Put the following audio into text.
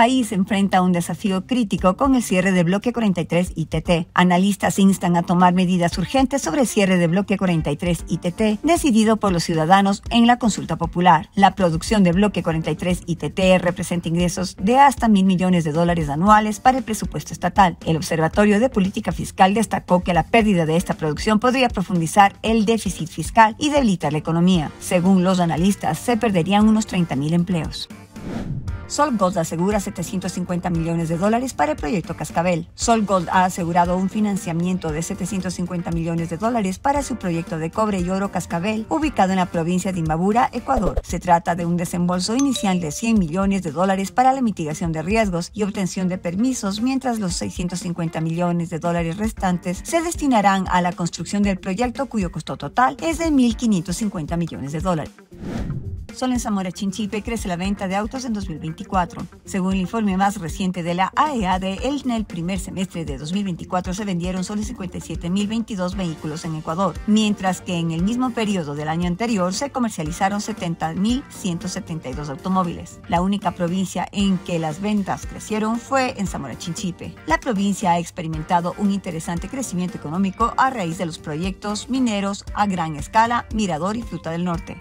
país enfrenta un desafío crítico con el cierre de bloque 43 ITT. Analistas instan a tomar medidas urgentes sobre el cierre de bloque 43 ITT, decidido por los ciudadanos en la consulta popular. La producción de bloque 43 ITT representa ingresos de hasta mil millones de dólares anuales para el presupuesto estatal. El Observatorio de Política Fiscal destacó que la pérdida de esta producción podría profundizar el déficit fiscal y debilitar la economía. Según los analistas, se perderían unos 30.000 empleos. Sol Gold asegura 750 millones de dólares para el proyecto Cascabel. Sol Gold ha asegurado un financiamiento de 750 millones de dólares para su proyecto de cobre y oro Cascabel, ubicado en la provincia de Imbabura, Ecuador. Se trata de un desembolso inicial de 100 millones de dólares para la mitigación de riesgos y obtención de permisos, mientras los 650 millones de dólares restantes se destinarán a la construcción del proyecto cuyo costo total es de 1.550 millones de dólares. Solo en Zamora Chinchipe crece la venta de autos en 2024. Según el informe más reciente de la AEAD, en el primer semestre de 2024 se vendieron solo 57.022 vehículos en Ecuador, mientras que en el mismo periodo del año anterior se comercializaron 70.172 automóviles. La única provincia en que las ventas crecieron fue en Zamora Chinchipe. La provincia ha experimentado un interesante crecimiento económico a raíz de los proyectos mineros a gran escala Mirador y Fruta del Norte.